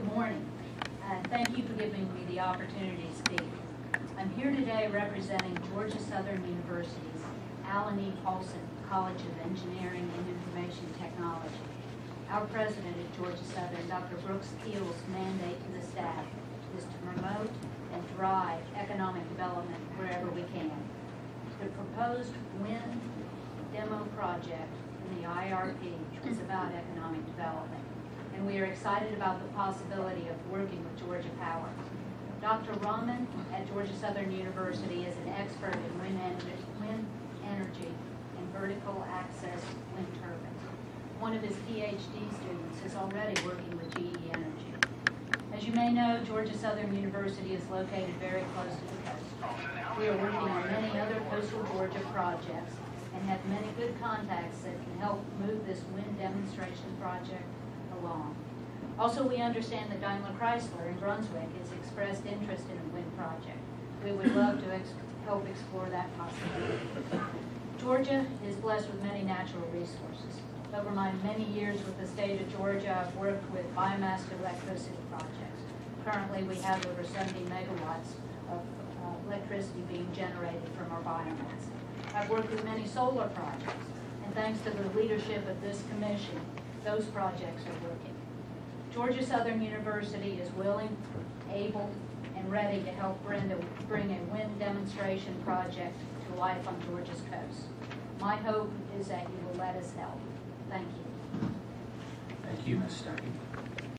Good morning. Uh, Thank you for giving me the opportunity to speak. I'm here today representing Georgia Southern University's Allen E. Paulson College of Engineering and Information Technology. Our president at Georgia Southern, Dr. Brooks Keel's mandate to the staff is to promote and drive economic development wherever we can. The proposed wind demo project in the IRP is about economic development, and we are excited about the possibility of working with Georgia Power. Dr. Rahman at Georgia Southern University is an expert in wind energy, wind energy and vertical axis wind turbines. One of his PhD students is already working with GE Energy. As you may know, Georgia Southern University is located very close to the coast. We are working on many other coastal Georgia projects and have many good contacts that can help move this wind demonstration project along. Also, we understand that Daimler Chrysler in Brunswick has expressed interest in a wind project. We would love to ex- help explore that possibility. Georgia is blessed with many natural resources. Over my many years with the state of Georgia, I've worked with biomass electricity projects. Currently, we have over 70 megawatts of uh, electricity being generated from our biomass. I've worked with many solar projects, and thanks to the leadership of this commission, those projects are working. Georgia Southern University is willing, able, and ready to help Brenda bring a wind demonstration project to life on Georgia's coast. My hope is that you will let us help. Thank you. Thank you, Ms. Stuckey.